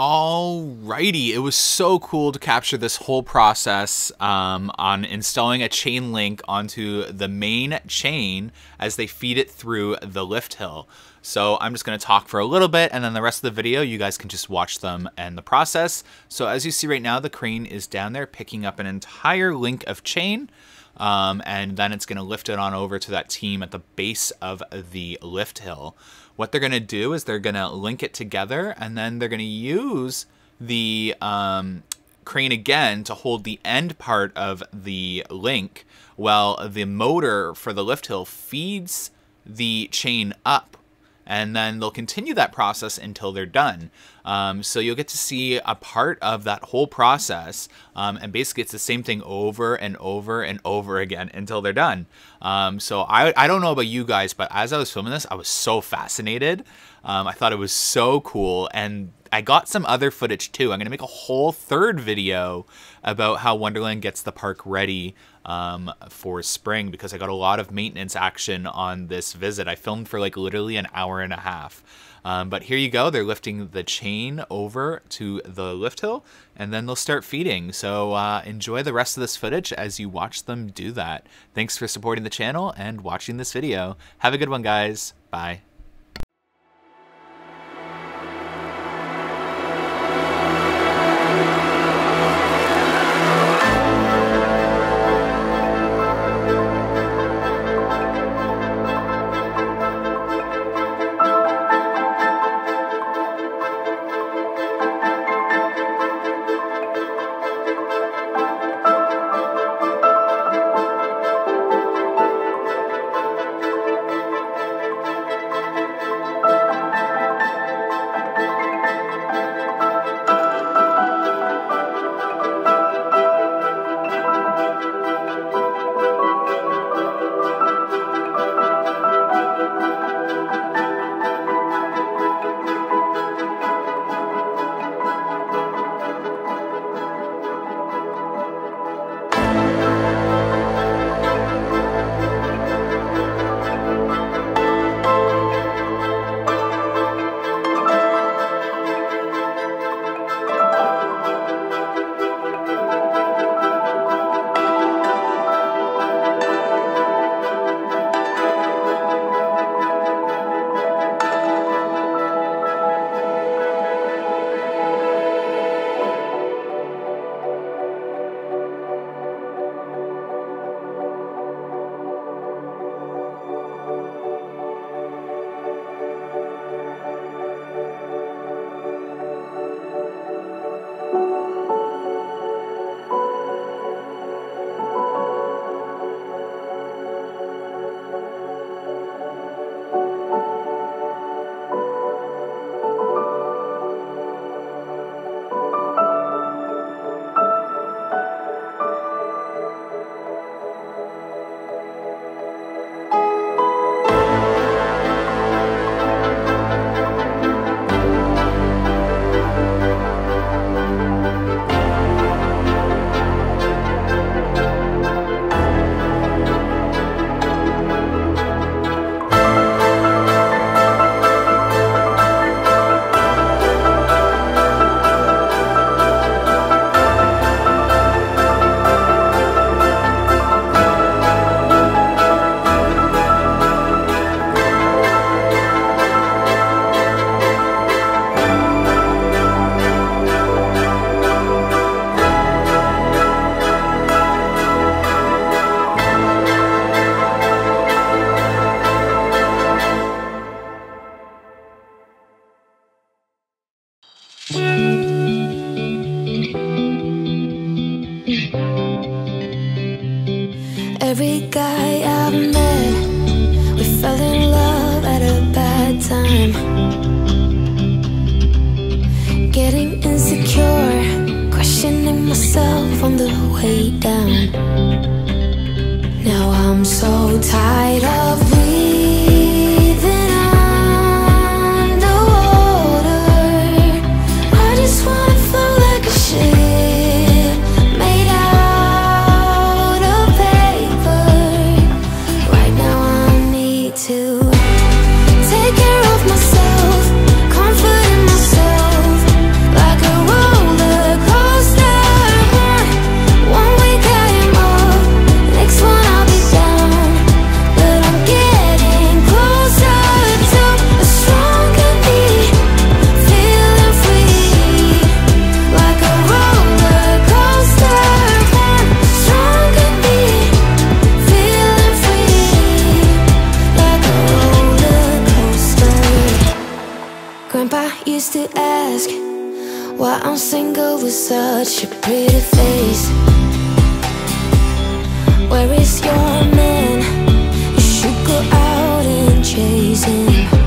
Alrighty, it was so cool to capture this whole process um, on installing a chain link onto the main chain as they feed it through the lift hill. So I'm just to talk for a little bit and then the rest of the video you guys can just watch them and the process. So as you see right now, the crane is down there picking up an entire link of chain. Um, and then it's going to lift it on over to that team at the base of the lift hill. What they're going to do is they're going to link it together and then they're going to use the um, crane again to hold the end part of the link while the motor for the lift hill feeds the chain up and then they'll continue that process until they're done. Um, so you'll get to see a part of that whole process, um, and basically it's the same thing over and over and over again until they're done. Um, so I, I don't know about you guys, but as I was filming this, I was so fascinated. Um, I thought it was so cool, and I got some other footage too. I'm going to make a whole third video about how Wonderland gets the park ready um, for spring because I got a lot of maintenance action on this visit. I filmed for like literally an hour and a half. Um, but here you go. They're lifting the chain over to the lift hill and then they'll start feeding. So uh, enjoy the rest of this footage as you watch them do that. Thanks for supporting the channel and watching this video. Have a good one, guys. Bye. Every guy I've met, we fell in love at a bad time. Getting insecure, questioning myself on the way down. Now I'm so tired of breathing I'm single with such a pretty face Where is your man? You should go out and chase him